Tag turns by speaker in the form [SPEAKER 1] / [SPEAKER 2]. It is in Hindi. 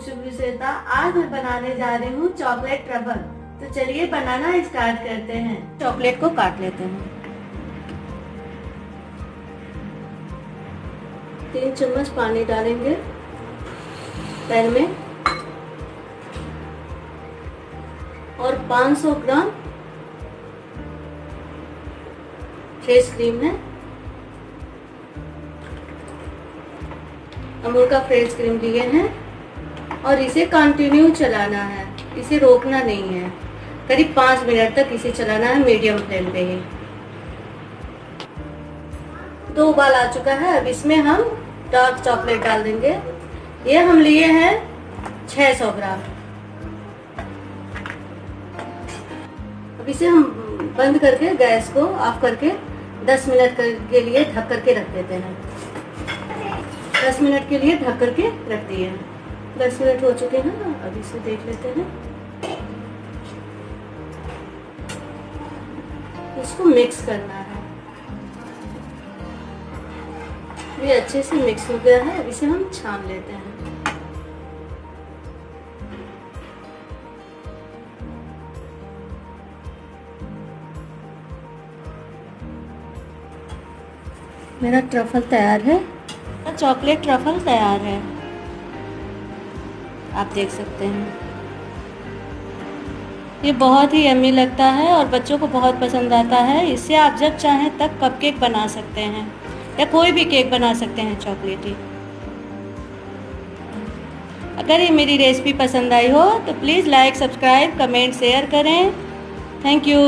[SPEAKER 1] शुभ श्वेता आज मैं बनाने जा रही हूँ चॉकलेट ट्रबल तो चलिए बनाना स्टार्ट करते हैं। चॉकलेट को काट लेते हैं। तीन चम्मच पानी डालेंगे। पैन में। और 500 ग्राम फ्रेश क्रीम है अमूल का फ्रेश क्रीम लिए हैं और इसे कंटिन्यू चलाना है। इसे रोकना नहीं है। करीब पाँच मिनट तक इसे चलाना है मीडियम फ्लेम पे ही। दो उबाल आ चुका है। अब इसमें हम डार्क चॉकलेट डाल देंगे। ये हम लिए हैं 600 ग्राम। अब इसे हम बंद करके गैस को ऑफ़ करके 10 मिनट के लिए ढक करके रख देते हैं। 10 मिनट के लिए ढक करके रख दिए दस मिनट हो चुके हैं अब इसे देख लेते हैं। इसको मिक्स करना है। ये अच्छे से मिक्स हो गया है, अब इसे हम छान लेते हैं। मेरा ट्रफल तैयार है। चॉकलेट ट्रफल तैयार है। आप देख सकते हैं। ये बहुत ही यम्मी लगता है और बच्चों को बहुत पसंद आता है। इससे आप जब चाहें तब कपकेक बना सकते हैं या कोई भी केक बना सकते हैं चॉकलेटी अगर ये मेरी रेसिपी पसंद आई हो तो please like subscribe comment share करें। Thank you